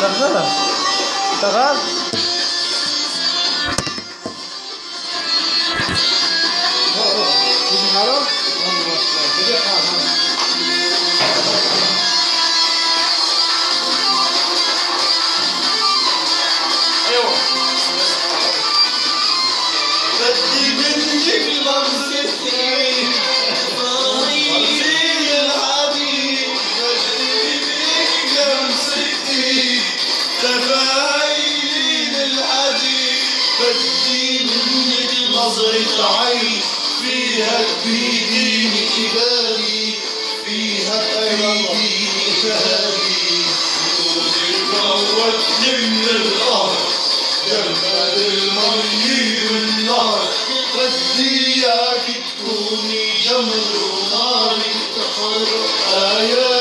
大哥，大哥。نظرة عين فيها بيديني كبالي فيها بيديني كبالي موتني من الأرض جمال المي والنار بدي اياك تكوني جمر ونارك تحرق ايادي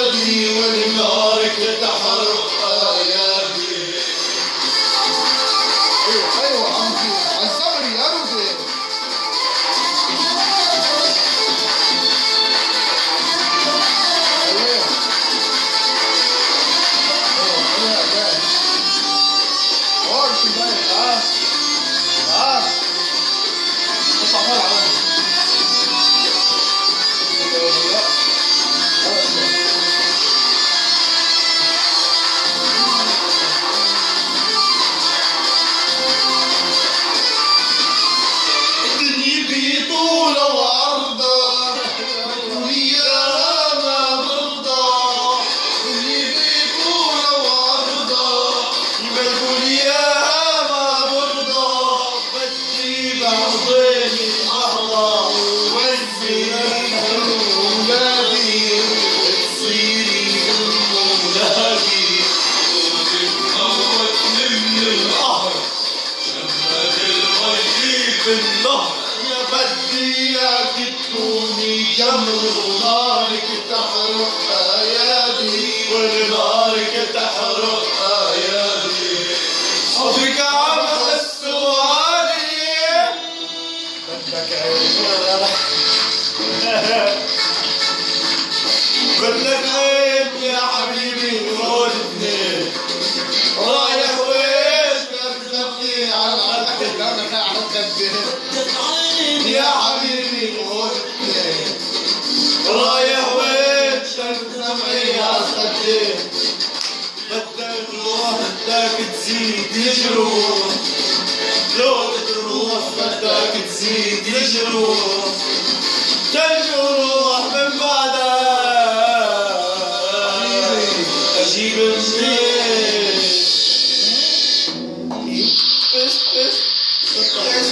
بالنهر يا بدي اياك تكوني جمر ونارك تحرق دمعي يا خدي بدك روح بدك تزيد جروح لو تروح بدك تزيد جروح تجروح من بعدك أجيب منين؟ اس اس اس